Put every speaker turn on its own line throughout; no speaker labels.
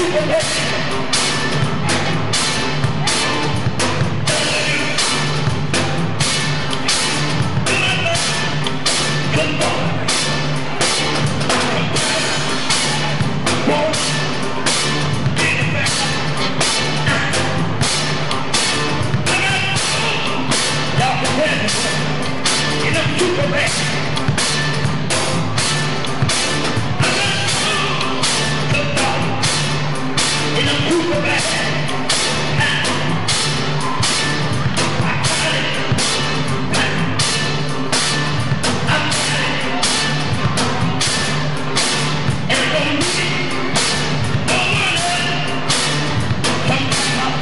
Thank you.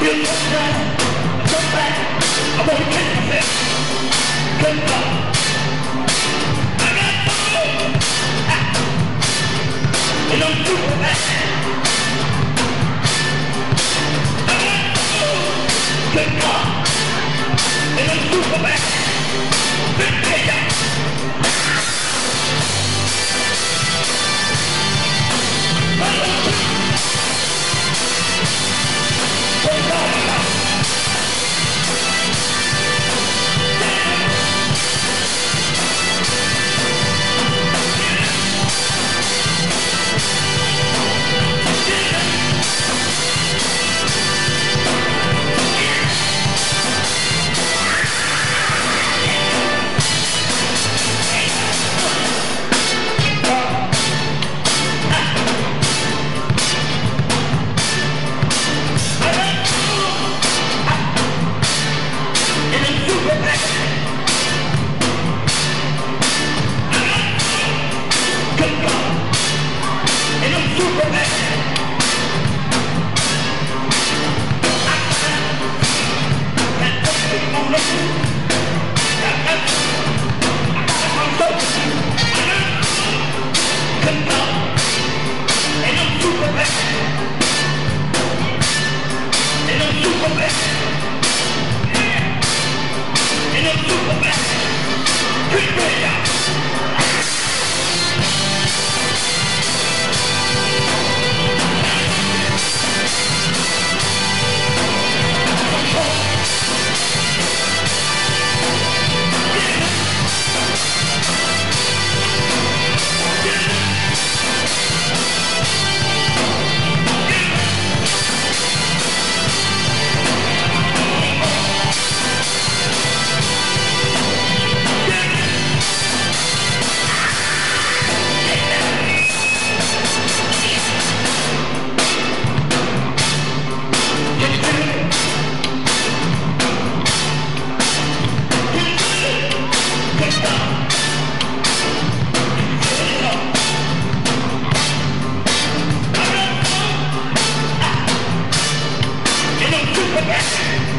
Come look back, I wanna kick your I got the move. You don't do that. Yes!